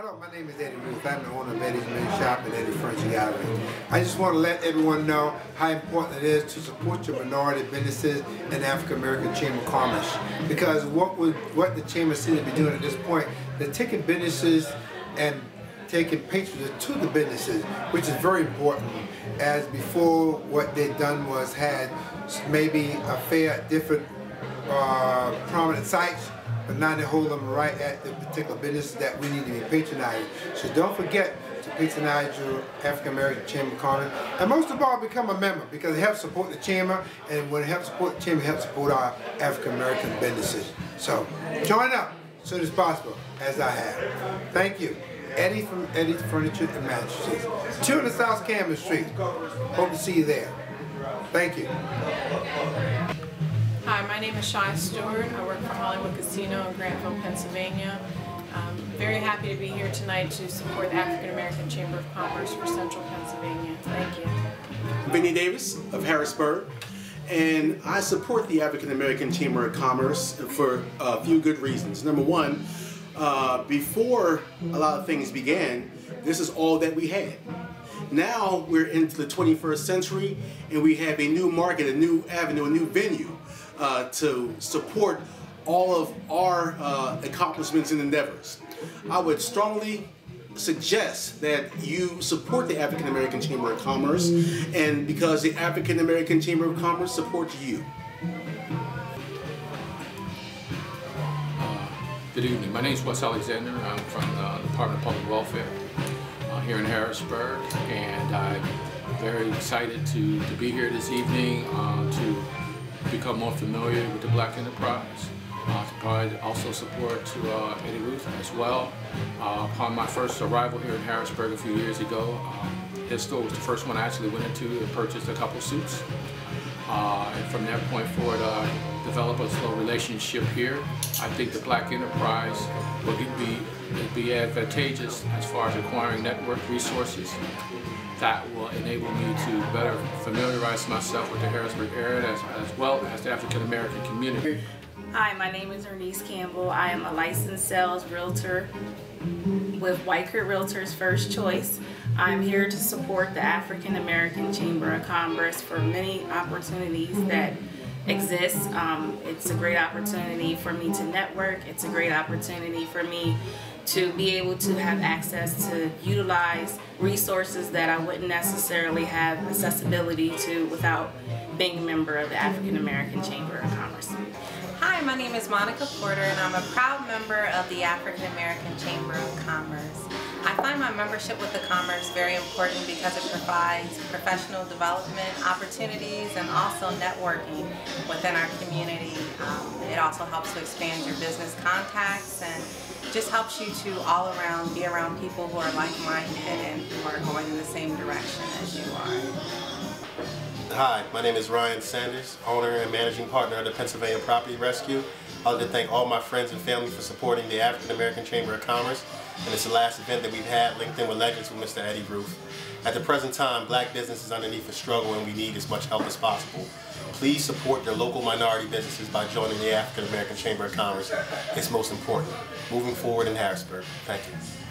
Hello, my name is Eddie Ruth. I'm the owner of Eddie's Men's Shop and Eddie Furniture Gallery. I just want to let everyone know how important it is to support your minority businesses and African American Chamber of Commerce. Because what would, what the Chamber seems to be doing at this point, they're taking businesses and taking patronage to the businesses, which is very important. As before, what they've done was had maybe a fair different uh, prominent sites but now they hold them right at the particular business that we need to be patronizing. So don't forget to patronize your African American Chamber of Commerce, and most of all, become a member because it helps support the chamber, and when it helps support the chamber, it helps support our African American businesses. So join up as soon as possible, as I have. Thank you. Eddie from Eddie's Furniture and Mattresses. 200 South Campbell Street. Hope to see you there. Thank you. Hi, my name is Shy Stewart. I work for Hollywood Casino in Grantville, Pennsylvania. I'm very happy to be here tonight to support the African American Chamber of Commerce for Central Pennsylvania. Thank you. Vinny Davis of Harrisburg, and I support the African American Chamber of Commerce for a few good reasons. Number one, uh, before a lot of things began, this is all that we had. Now we're into the 21st century and we have a new market, a new avenue, a new venue uh, to support all of our uh, accomplishments and endeavors. I would strongly suggest that you support the African American Chamber of Commerce and because the African American Chamber of Commerce supports you. Uh, good evening. My name is Wes Alexander. I'm from the Department of Public Welfare uh, here in Harrisburg and I'm very excited to, to be here this evening uh, to become more familiar with the Black Enterprise. Uh, also support to uh, Eddie Ruth as well. Uh, upon my first arrival here in Harrisburg a few years ago, um, his store was the first one I actually went into and purchased a couple suits. Uh, and from that point forward, uh, develop a slow relationship here. I think the Black Enterprise will be, be advantageous as far as acquiring network resources that will enable me to better familiarize myself with the Harrisburg area as, as well as the African American community. Hi, my name is Ernest Campbell. I am a licensed sales realtor with Weichert Realtors First Choice. I'm here to support the African American Chamber of Commerce for many opportunities that exist. Um, it's a great opportunity for me to network. It's a great opportunity for me to be able to have access to utilize resources that I wouldn't necessarily have accessibility to without being a member of the African American Chamber of Commerce. Hi, my name is Monica Porter and I'm a proud member of the African American Chamber of Commerce. My membership with the Commerce very important because it provides professional development opportunities and also networking within our community. Um, it also helps to expand your business contacts and just helps you to all around be around people who are like-minded and who are going in the same direction as you are. Hi, my name is Ryan Sanders, owner and managing partner of the Pennsylvania Property Rescue. I'd like to thank all my friends and family for supporting the African American Chamber of Commerce, and it's the last event that we've had linked in with Legends with Mr. Eddie Ruth. At the present time, black business is underneath a struggle and we need as much help as possible. Please support your local minority businesses by joining the African American Chamber of Commerce. It's most important. Moving forward in Harrisburg. Thank you.